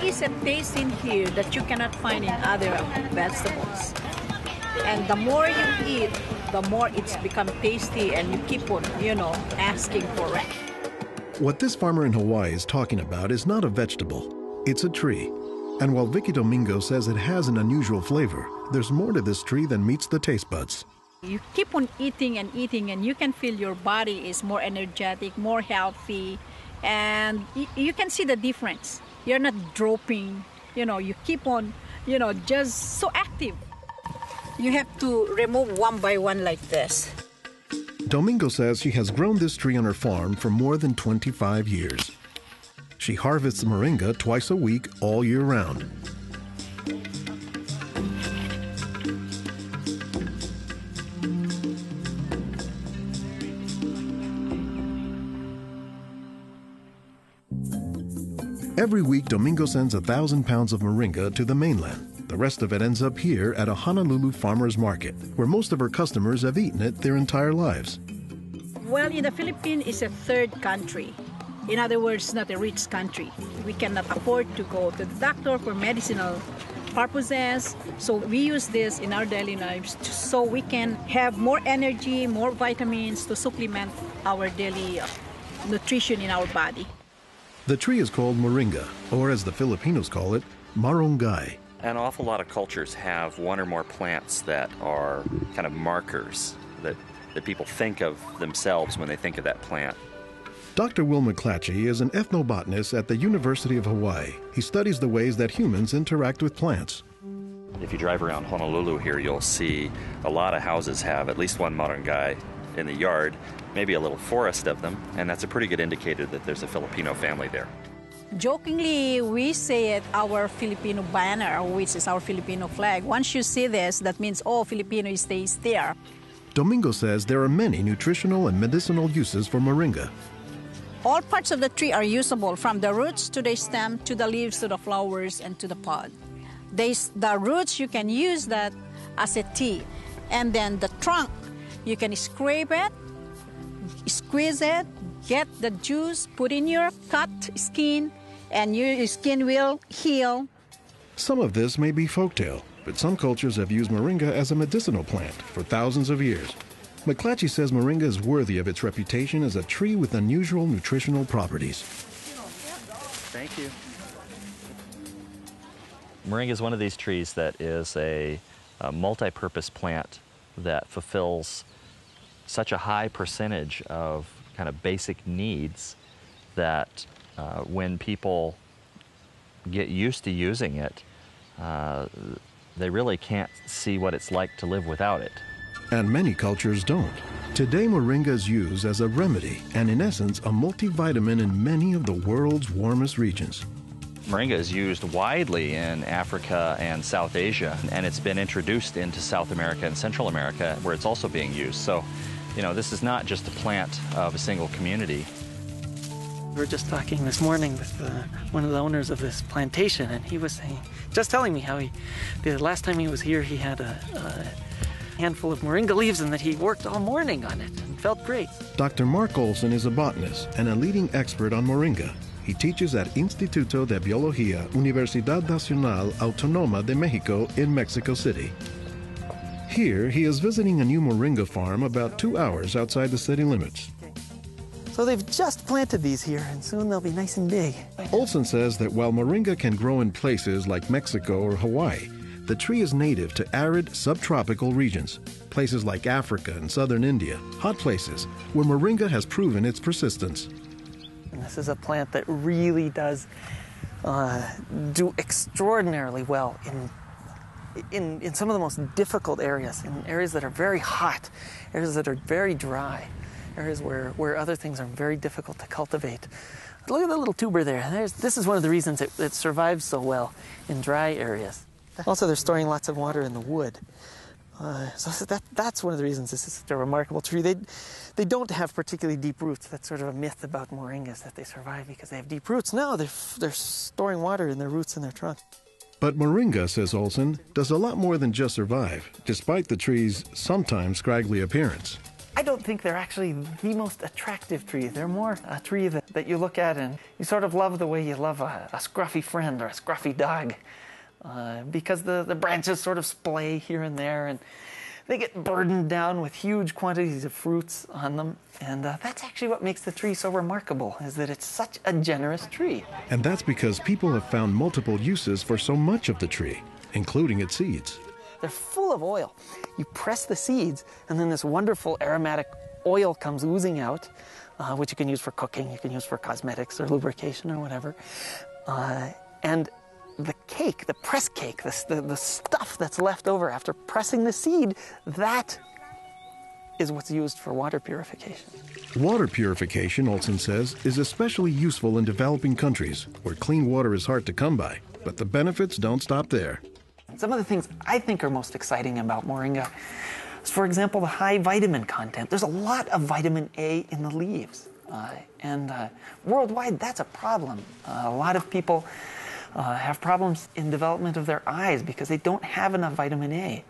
There is a taste in here that you cannot find in other vegetables. And the more you eat, the more it's become tasty and you keep on, you know, asking for it. What this farmer in Hawaii is talking about is not a vegetable, it's a tree. And while Vicky Domingo says it has an unusual flavor, there's more to this tree than meets the taste buds. You keep on eating and eating, and you can feel your body is more energetic, more healthy, and y- you can see the difference. You're not dropping, you know, you keep on, you know, just so active. You have to remove one by one like this. Domingo says she has grown this tree on her farm for more than 25 years. She harvests moringa twice a week all year round. Every week, Domingo sends a thousand pounds of moringa to the mainland. The rest of it ends up here at a Honolulu farmer's market, where most of her customers have eaten it their entire lives. Well, in the Philippines, it's a third country. In other words, not a rich country. We cannot afford to go to the doctor for medicinal purposes. So we use this in our daily lives so we can have more energy, more vitamins to supplement our daily uh, nutrition in our body. The tree is called moringa, or as the Filipinos call it, marunggay. An awful lot of cultures have one or more plants that are kind of markers that, that people think of themselves when they think of that plant. Dr. Will McClatchey is an ethnobotanist at the University of Hawaii. He studies the ways that humans interact with plants. If you drive around Honolulu here, you'll see a lot of houses have at least one moringai in the yard, maybe a little forest of them, and that's a pretty good indicator that there's a Filipino family there. Jokingly, we say it our Filipino banner, which is our Filipino flag. Once you see this, that means all Filipino stays there. Domingo says there are many nutritional and medicinal uses for moringa. All parts of the tree are usable, from the roots to the stem, to the leaves, to the flowers, and to the pod. They, the roots, you can use that as a tea. And then the trunk, you can scrape it, squeeze it, get the juice, put in your cut skin, and your skin will heal. Some of this may be folktale, but some cultures have used moringa as a medicinal plant for thousands of years. McClatchey says moringa is worthy of its reputation as a tree with unusual nutritional properties. Thank you. Moringa is one of these trees that is a, a multi purpose plant that fulfills such a high percentage of kind of basic needs that uh, when people get used to using it, uh, they really can't see what it's like to live without it. And many cultures don't. Today, moringa is used as a remedy and, in essence, a multivitamin in many of the world's warmest regions. Moringa is used widely in Africa and South Asia, and it's been introduced into South America and Central America where it's also being used. So, you know, this is not just a plant of a single community. We were just talking this morning with uh, one of the owners of this plantation, and he was saying, just telling me how he, the last time he was here, he had a, a handful of moringa leaves and that he worked all morning on it and felt great. Dr. Mark Olson is a botanist and a leading expert on moringa. He teaches at Instituto de Biología, Universidad Nacional Autónoma de Mexico in Mexico City. Here, he is visiting a new moringa farm about two hours outside the city limits. So they've just planted these here, and soon they'll be nice and big. Olson says that while moringa can grow in places like Mexico or Hawaii, the tree is native to arid subtropical regions, places like Africa and southern India, hot places where moringa has proven its persistence. This is a plant that really does uh, do extraordinarily well in, in, in some of the most difficult areas, in areas that are very hot, areas that are very dry, areas where, where other things are very difficult to cultivate. Look at the little tuber there. There's, this is one of the reasons it, it survives so well in dry areas. Also, they're storing lots of water in the wood. Uh, so that, that's one of the reasons this is such a remarkable tree. They, they don't have particularly deep roots. That's sort of a myth about moringas that they survive because they have deep roots. No, they're, they're storing water in their roots in their trunk. But moringa, says Olson, does a lot more than just survive, despite the tree's sometimes scraggly appearance. I don't think they're actually the most attractive tree. They're more a tree that, that you look at and you sort of love the way you love a, a scruffy friend or a scruffy dog. Uh, because the, the branches sort of splay here and there and they get burdened down with huge quantities of fruits on them. And uh, that's actually what makes the tree so remarkable, is that it's such a generous tree. And that's because people have found multiple uses for so much of the tree, including its seeds. They're full of oil. You press the seeds, and then this wonderful aromatic oil comes oozing out, uh, which you can use for cooking, you can use for cosmetics or lubrication or whatever. Uh, and the cake, the press cake, the, the, the stuff that's left over after pressing the seed, that is what's used for water purification. Water purification, Olson says, is especially useful in developing countries where clean water is hard to come by. But the benefits don't stop there. Some of the things I think are most exciting about moringa is, for example, the high vitamin content. There's a lot of vitamin A in the leaves. Uh, and uh, worldwide, that's a problem. Uh, a lot of people uh, have problems in development of their eyes because they don't have enough vitamin A.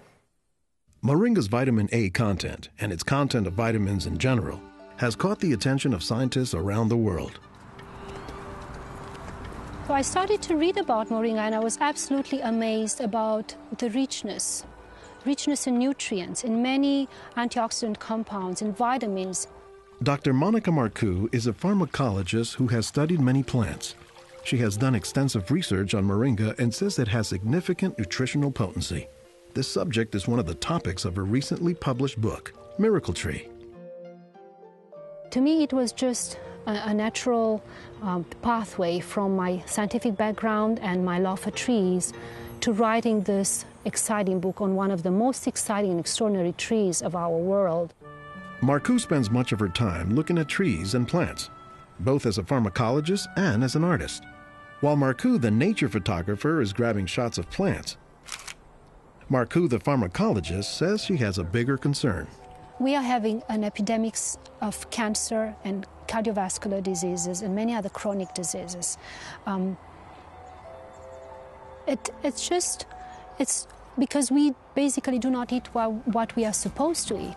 Moringa's vitamin A content and its content of vitamins in general has caught the attention of scientists around the world. So I started to read about moringa and I was absolutely amazed about the richness, richness in nutrients, in many antioxidant compounds, in vitamins. Dr. Monica Marcu is a pharmacologist who has studied many plants she has done extensive research on moringa and says it has significant nutritional potency. This subject is one of the topics of her recently published book, Miracle Tree. To me, it was just a, a natural um, pathway from my scientific background and my love for trees to writing this exciting book on one of the most exciting and extraordinary trees of our world. Marcu spends much of her time looking at trees and plants, both as a pharmacologist and as an artist. While Marcu, the nature photographer, is grabbing shots of plants, Marcu, the pharmacologist, says she has a bigger concern. We are having an epidemic of cancer and cardiovascular diseases and many other chronic diseases. Um, it, it's just, it's because we basically do not eat what we are supposed to eat.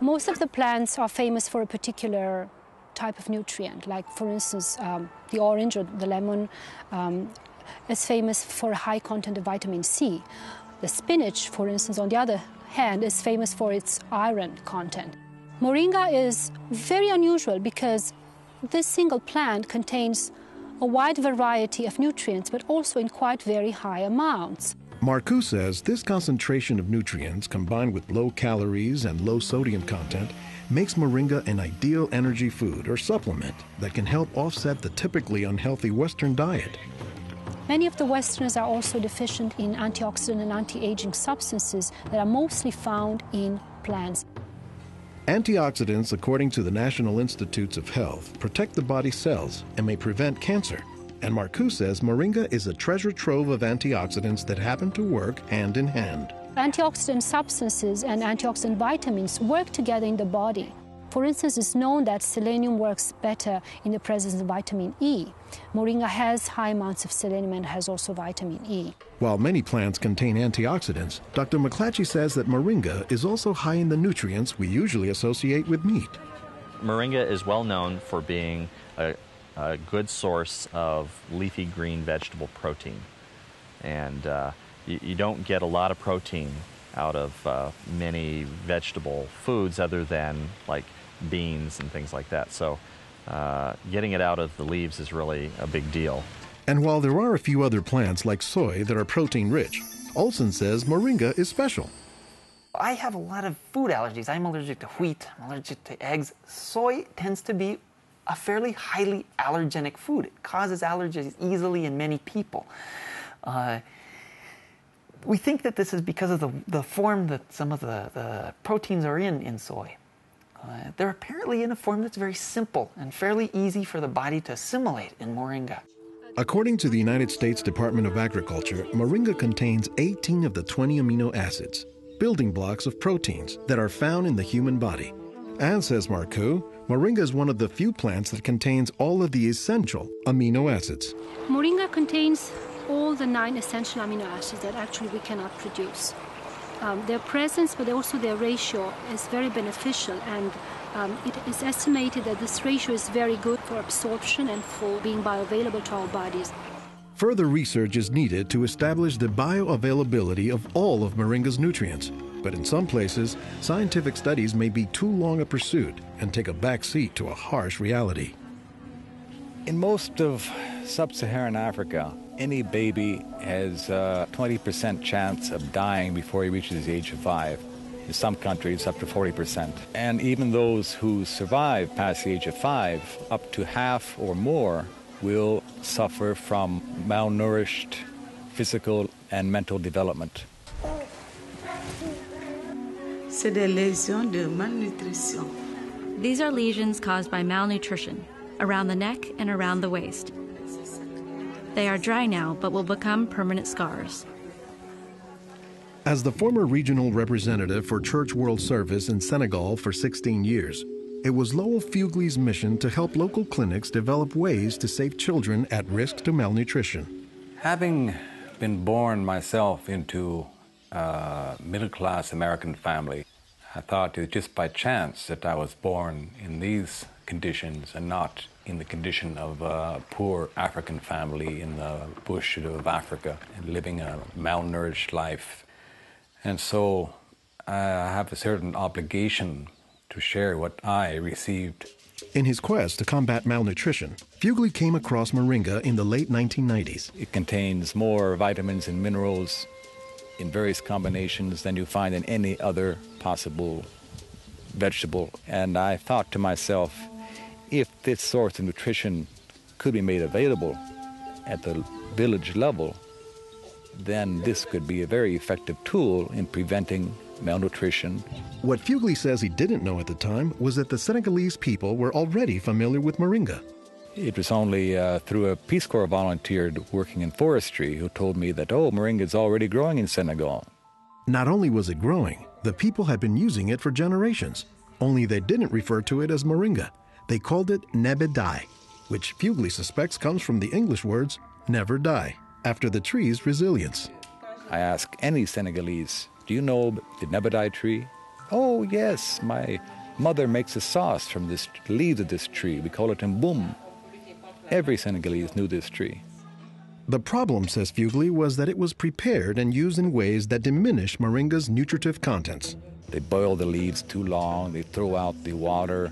Most of the plants are famous for a particular type of nutrient. Like, for instance, um, the orange or the lemon um, is famous for a high content of vitamin C. The spinach, for instance, on the other hand, is famous for its iron content. Moringa is very unusual because this single plant contains a wide variety of nutrients, but also in quite very high amounts. Marcu says this concentration of nutrients combined with low calories and low sodium content makes moringa an ideal energy food or supplement that can help offset the typically unhealthy Western diet. Many of the Westerners are also deficient in antioxidant and anti aging substances that are mostly found in plants. Antioxidants, according to the National Institutes of Health, protect the body's cells and may prevent cancer. And Marcu says moringa is a treasure trove of antioxidants that happen to work hand in hand. Antioxidant substances and antioxidant vitamins work together in the body. For instance, it's known that selenium works better in the presence of vitamin E. Moringa has high amounts of selenium and has also vitamin E. While many plants contain antioxidants, Dr. McClatchey says that moringa is also high in the nutrients we usually associate with meat. Moringa is well known for being a, a good source of leafy green vegetable protein. And uh, you, you don't get a lot of protein out of uh, many vegetable foods other than like beans and things like that. So uh, getting it out of the leaves is really a big deal. And while there are a few other plants like soy that are protein rich, Olson says moringa is special. I have a lot of food allergies. I'm allergic to wheat, I'm allergic to eggs. Soy tends to be a fairly highly allergenic food. It causes allergies easily in many people. Uh, we think that this is because of the, the form that some of the, the proteins are in in soy. Uh, they're apparently in a form that's very simple and fairly easy for the body to assimilate in moringa. According to the United States Department of Agriculture, moringa contains 18 of the 20 amino acids, building blocks of proteins that are found in the human body. And says Marcu, moringa is one of the few plants that contains all of the essential amino acids. Moringa contains all the nine essential amino acids that actually we cannot produce. um, their presence, but also their ratio is very beneficial. And um, it is estimated that this ratio is very good for absorption and for being bioavailable to our bodies. Further research is needed to establish the bioavailability of all of moringa's nutrients. But in some places, scientific studies may be too long a pursuit and take a backseat to a harsh reality. In most of sub Saharan Africa, any baby has uh, a 20% chance of dying before he reaches the age of five. In some countries, up to 40%. And even those who survive past the age of five, up to half or more will suffer from malnourished physical and mental development. C'est des lésions de malnutrition. These are lesions caused by malnutrition around the neck and around the waist. They are dry now, but will become permanent scars. As the former regional representative for Church World Service in Senegal for 16 years, it was Lowell Fuglie's mission to help local clinics develop ways to save children at risk to malnutrition. Having been born myself into a middle class American family, I thought it was just by chance that I was born in these conditions and not in the condition of a poor African family in the bush of Africa and living a malnourished life. And so I have a certain obligation to share what I received. In his quest to combat malnutrition, Fuglie came across moringa in the late 1990s. It contains more vitamins and minerals in various combinations than you find in any other possible vegetable. And I thought to myself, if this source of nutrition could be made available at the village level, then this could be a very effective tool in preventing malnutrition. What Fuglie says he didn't know at the time was that the Senegalese people were already familiar with moringa. It was only uh, through a Peace Corps volunteer working in forestry who told me that, oh, moringa is already growing in Senegal. Not only was it growing, the people had been using it for generations, only they didn't refer to it as moringa. They called it nebedai, which Fuglie suspects comes from the English words never die, after the tree's resilience. I ask any Senegalese, do you know the nebedai tree? Oh, yes, my mother makes a sauce from the leaves of this tree. We call it mboum. Every Senegalese knew this tree. The problem, says Fuglie, was that it was prepared and used in ways that diminish moringa's nutritive contents. They boil the leaves too long, they throw out the water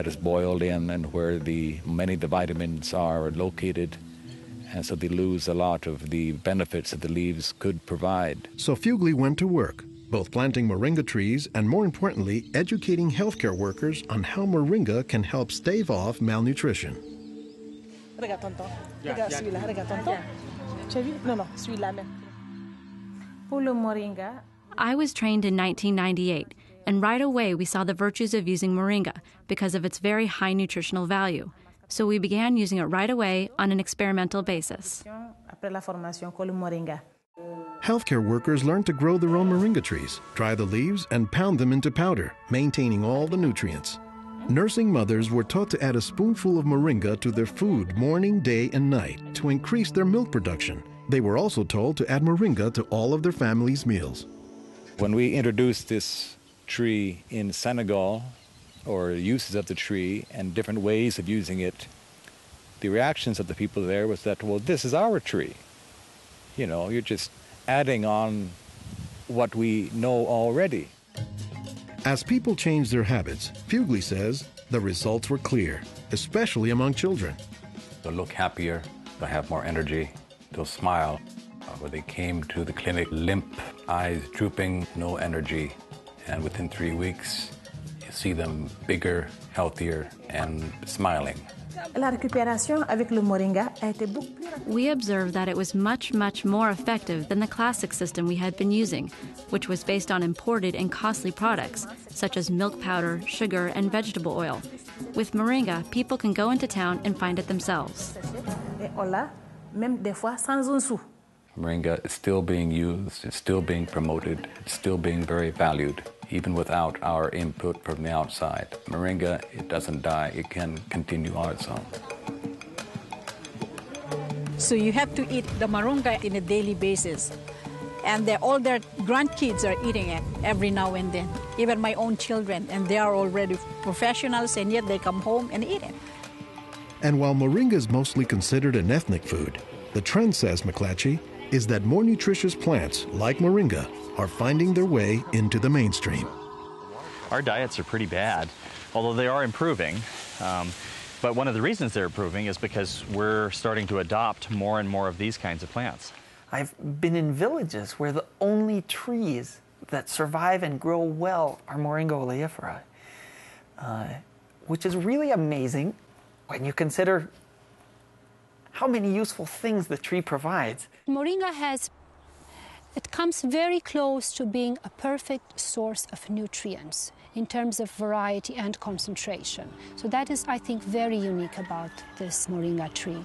that is boiled in and where the many of the vitamins are located. And so they lose a lot of the benefits that the leaves could provide. So Fuglie went to work, both planting moringa trees and, more importantly, educating healthcare workers on how moringa can help stave off malnutrition. Regarde tonton. Regarde celui-là. Regarde tonton. Tu as vu Non, non, celui-là même. Pour le moringa, I was trained in 1998, and right away we saw the virtues of using moringa because of its very high nutritional value. So we began using it right away on an experimental basis. après la formation, con le moringa. Healthcare workers learned to grow their own moringa trees, dry the leaves, and pound them into powder, maintaining all the nutrients. Nursing mothers were taught to add a spoonful of moringa to their food morning, day, and night to increase their milk production. They were also told to add moringa to all of their family's meals. When we introduced this tree in Senegal, or uses of the tree and different ways of using it, the reactions of the people there was that, well, this is our tree. You know, you're just adding on what we know already. As people changed their habits, Fuglie says the results were clear, especially among children. They'll look happier, they'll have more energy, they'll smile. Uh, when they came to the clinic, limp, eyes drooping, no energy. And within three weeks, you see them bigger, healthier, and smiling. La récupération avec le moringa a été beaucoup plus rapide. We observed that it was much, much more effective than the classic system we had been using, which was based on imported and costly products, such as milk powder, sugar, and vegetable oil. With Moringa, people can go into town and find it themselves. Et même des fois sans un sou. Moringa is still being used, it's still being promoted, it's still being very valued, even without our input from the outside. Moringa, it doesn't die, it can continue on its own. So you have to eat the moringa in a daily basis. and they're- all their grandkids are eating it every now and then. Even my own children, and they are already professionals, and yet they come home and eat it. And while moringa is mostly considered an ethnic food, the trend, says McClatchey, is that more nutritious plants, like moringa, are finding their way into the mainstream. Our diets are pretty bad, although they are improving. Um, but one of the reasons they're improving is because we're starting to adopt more and more of these kinds of plants. I've been in villages where the only trees that survive and grow well are Moringa oleifera, uh, which is really amazing when you consider how many useful things the tree provides. Moringa has, it comes very close to being a perfect source of nutrients in terms of variety and concentration. So that is, I think, very unique about this moringa tree.